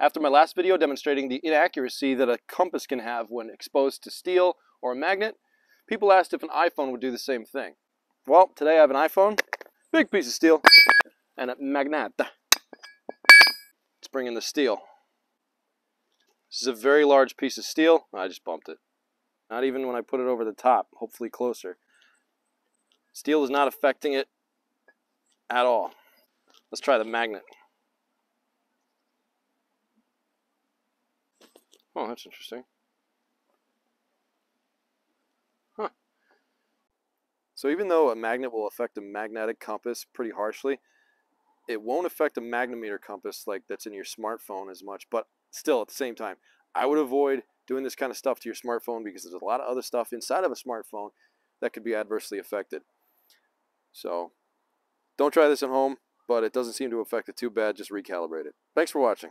After my last video demonstrating the inaccuracy that a compass can have when exposed to steel or a magnet, people asked if an iPhone would do the same thing. Well, today I have an iPhone, big piece of steel, and a magnet. Let's bring in the steel. This is a very large piece of steel. I just bumped it. Not even when I put it over the top, hopefully closer. Steel is not affecting it at all. Let's try the magnet. That's interesting. So even though a magnet will affect a magnetic compass pretty harshly, it won't affect a magnetometer compass like that's in your smartphone as much. But still, at the same time, I would avoid doing this kind of stuff to your smartphone because there's a lot of other stuff inside of a smartphone that could be adversely affected. So don't try this at home, but it doesn't seem to affect it too bad. Just recalibrate it. Thanks for watching.